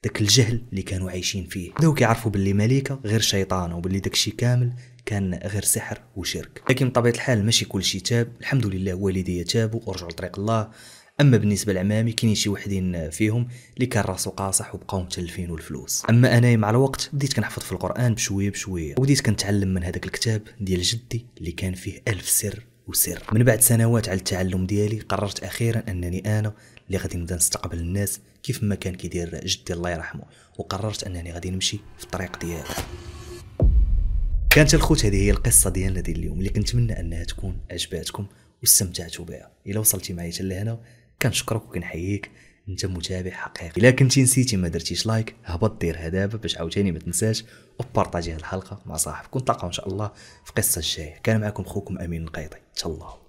S1: داك الجهل اللي كانوا عايشين فيه. بداو كيعرفوا باللي مليكة غير شيطانة وباللي داك الشيء كامل كان غير سحر وشرك. لكن بطبيعة الحال ماشي كل شيء تاب. الحمد لله والدي تابوا ورجعوا لطريق الله. أما بالنسبة لعمامي كاينين شي وحدين فيهم اللي كان راسو قاصح وبقاو متلفين الفلوس أما انايا مع الوقت بديت كنحفظ في القرآن بشوية بشوية. وبديت كنتعلم من هذاك الكتاب ديال جدي اللي كان فيه ألف سر وسر. من بعد سنوات على التعلم ديالي قررت أخيرا أنني أنا اللي غادي نبدأ نستقبل الناس كيف ما كان كيدير جدي الله يرحمه. وقررت أنني غادي نمشي في الطريق ديالي كانت الخوت هذه هي القصة ديالنا ديال اليوم اللي كنتمنى أنها تكون عجباتكم واستمتعتوا بها. إلا وصلتي معايا لهنا كنشكرك وكنحييك. انت متابع حقيقي. إلا كنتي نسيتي ما درتيش لايك هبط ديرها دابا باش عاوتاني ما تنساش وبارطاجي الحلقة مع صاحبك ونتلاقاو إن شاء الله في قصة الجايه كان معكم خوكم أمين القيطي. تهلاو.